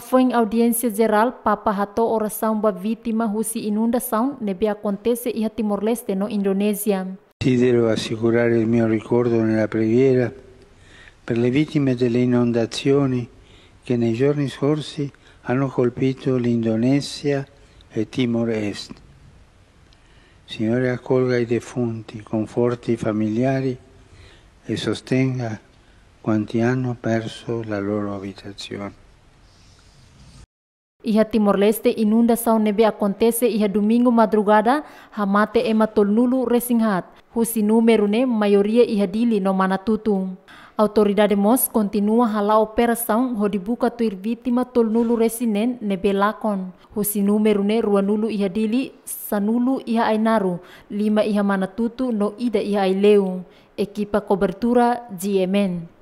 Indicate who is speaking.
Speaker 1: Foi em audiência geral, Papa ratou oração para vítima husi inundação nebe acontece em Timor-Leste, no Indonésia.
Speaker 2: Desidero assicurare il mio ricordo nella preghiera per le vittime delle inondazioni che nei giorni scorsi hanno colpito l'Indonesia e Timor Est. Signore accolga i defunti, conforti i familiari e sostenga quanti hanno perso la loro abitazione.
Speaker 1: Iha Timor-Leste inundação nebe acontece iha domingo madrugada hamate ema tolnulu resinghat. Husi número ne maioria iha dili no Manatutu. Autoridade MOS continua hala operação hodibuka tuir vítima tolnulu resinen nebe lakon. Husi número ne ruanulu iha dili sanulu iha ainaru. Lima iha Manatutu no ida iha aileu. Equipa cobertura GMN.